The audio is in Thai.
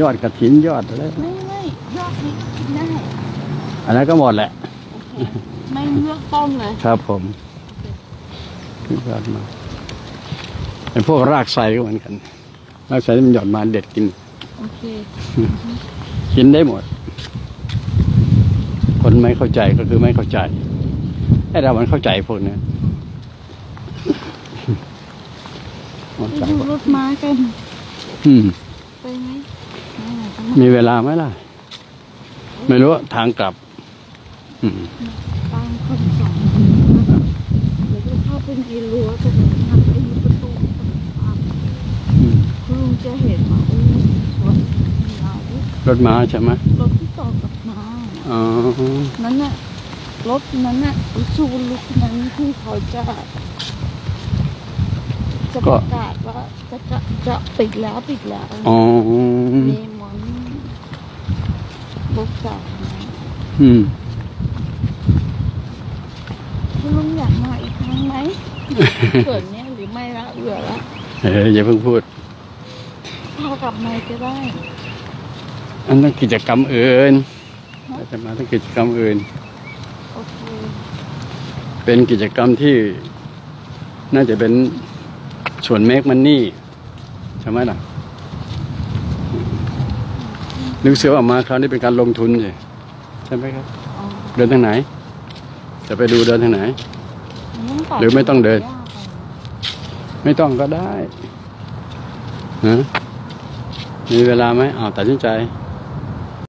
ยอดกระถินยอดอะไรไม่ไม่ยอดนี้กินได้อันนั้นก็หมดแหละ โอเคไม่เลือกต้นเลยครับผมยอดมาเป็นพวกรากไทรก็เหมือนกัน รากไทรที่มันหย่อนมาเด็ดกิน โอเค กินได้หมด คนไม่เข้าใจก็คือไม่เข้าใจไอ้เรามันเข้าใจพวกเนี้ยมันไปใจดูรถม้ากัน อืมไปไหมไม่ไหนก็มีเวลาไหมล่ะ ไม่รู้ทางกลับอืมตามคำสั่งเดี๋ยวจะเข้าไปในรั้วตรงนี้ทางไปประตูตรงอืมคุณลุงจะเห็นว่าอู้รถยาวรถม้าใช่ไหมรถที่ต่อกับม้าอ๋อนั้นน่ะรถนั้นน่ะอุซูลุกนั้นที่เขาจะจะประกาศว่าจะจะจะปิดแล้วปิดแล้วอ๋อมี หมอนบุกจากนะอืมคุณลุงอยากมาอีกครั้งไหมเกิดเนี้ยหรือไม่ละเบื่อละเอออย่าเพิ่งพูดพากลับมาก็ได้ อันต้องกิจกรรมอื่นเราจะมาต้องกิจกรรมอื่น โอเค เป็นกิจกรรมที่น่าจะเป็นส่วนเมกมันนี่ใช่ไหมล่ะ นึกเสือออกมาคราวนี้เป็นการลงทุนใช่ใช่ไหมครับอ๋อเดินทางไหน จะไปดูเดินทางไหนงั้นต่หรือไม่ต้องเดินยากอะไม่ต้องก็ได้ฮะมีเวลาไหมอ้าวตัดสินใจไ